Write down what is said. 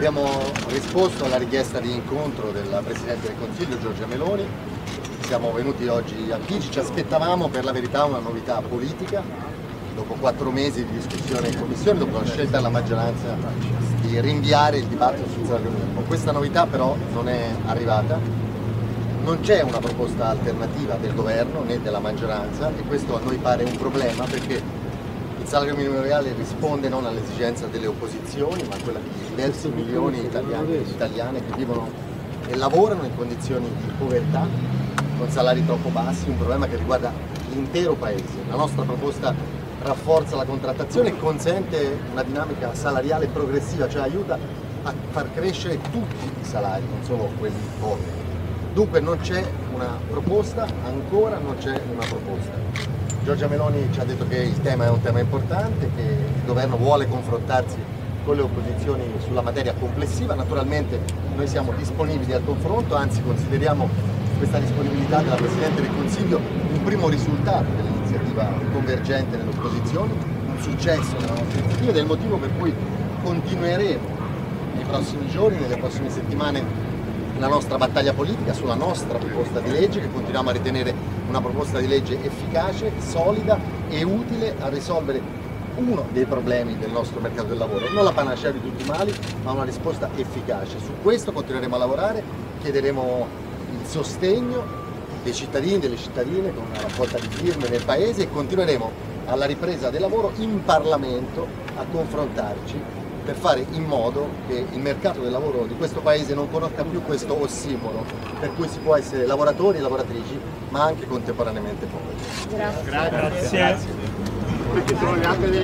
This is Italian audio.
Abbiamo risposto alla richiesta di incontro della Presidente del Consiglio Giorgia Meloni, siamo venuti oggi a Chigi, ci aspettavamo per la verità una novità politica, dopo quattro mesi di discussione in Commissione, dopo la scelta della maggioranza di rinviare il dibattito sul salario. Questa novità però non è arrivata, non c'è una proposta alternativa del governo né della maggioranza e questo a noi pare un problema perché salario minimo reale risponde non all'esigenza delle opposizioni, ma a quella di diversi milioni di italiani e italiane che vivono e lavorano in condizioni di povertà, con salari troppo bassi, un problema che riguarda l'intero Paese. La nostra proposta rafforza la contrattazione e consente una dinamica salariale progressiva, cioè aiuta a far crescere tutti i salari, non solo quelli poveri. Dunque non c'è una proposta, ancora non c'è una proposta. Giorgia Meloni ci ha detto che il tema è un tema importante, che il governo vuole confrontarsi con le opposizioni sulla materia complessiva, naturalmente noi siamo disponibili al confronto, anzi consideriamo questa disponibilità della Presidente del Consiglio un primo risultato dell'iniziativa convergente nelle opposizioni, un successo della nostra iniziativa ed è il motivo per cui continueremo nei prossimi giorni, nelle prossime settimane la nostra battaglia politica sulla nostra proposta di legge che continuiamo a ritenere una proposta di legge efficace, solida e utile a risolvere uno dei problemi del nostro mercato del lavoro, non la panacea di tutti i mali, ma una risposta efficace. Su questo continueremo a lavorare, chiederemo il sostegno dei cittadini e delle cittadine con una raccolta di firme nel Paese e continueremo alla ripresa del lavoro in Parlamento a confrontarci per fare in modo che il mercato del lavoro di questo paese non conosca più questo ossimoro, per cui si può essere lavoratori e lavoratrici, ma anche contemporaneamente poveri. Grazie. Grazie. Grazie.